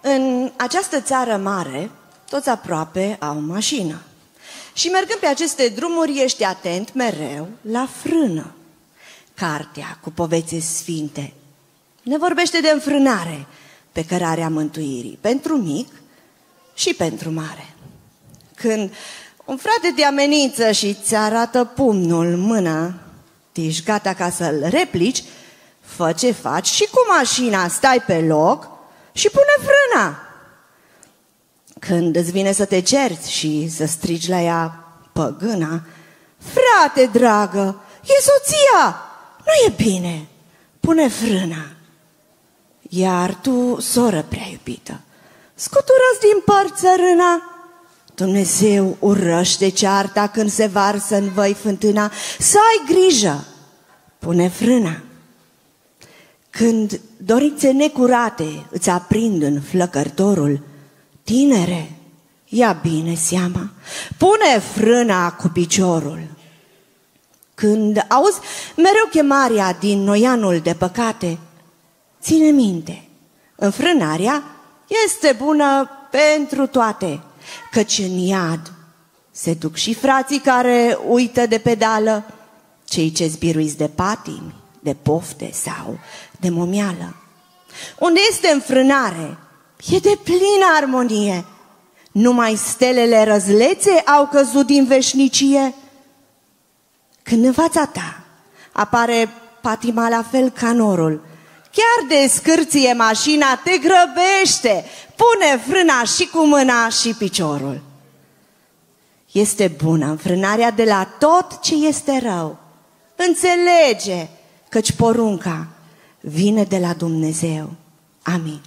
În această țară mare, toți aproape au mașină. Și mergând pe aceste drumuri, ești atent mereu la frână. Cartea cu povețe sfinte ne vorbește de înfrânare pe cărarea mântuirii, pentru mic și pentru mare. Când un frate te amenință și ți arată pumnul mână, ești gata ca să-l replici, fă ce faci și cu mașina stai pe loc și pune frâna. Când îți vine să te cerți și să strigi la ea păgâna, frate dragă, e soția, nu e bine, pune frâna. Iar tu, soră prea iubită, scuturați din părți țărâna, Dumnezeu urăște cearta când se varsă în voi fântâna, să ai grijă, pune frâna. Când dorințe necurate îți aprind în flăcărtorul, tinere, ia bine seama, pune frâna cu piciorul. Când auzi mereu chemarea din noianul de păcate, ține minte, înfrânarea este bună pentru toate, căci în iad se duc și frații care uită de pedală, cei ce zbiruiți de patimi, de pofte sau de momială. Unde este înfrânare, e de plină armonie. Numai stelele răzlețe au căzut din veșnicie. Când în fața ta apare patima la fel ca norul, chiar de scârție mașina te grăbește, pune frâna și cu mâna și piciorul. Este bună înfrânarea de la tot ce este rău. Înțelege căci porunca vine de la Dumnezeu. Amin.